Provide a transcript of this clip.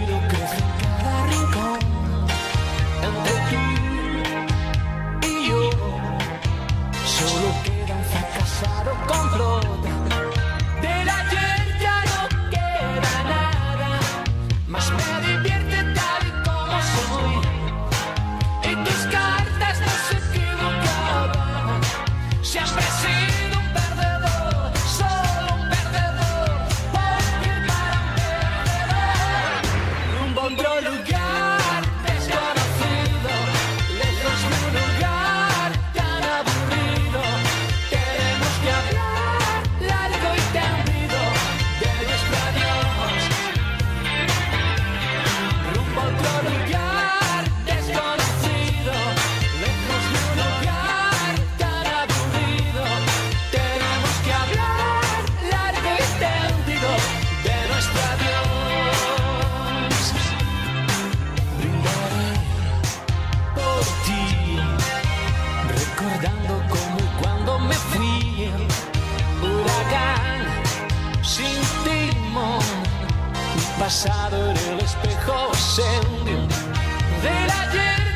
you. Pasado en el espejo se hundió. Del ayer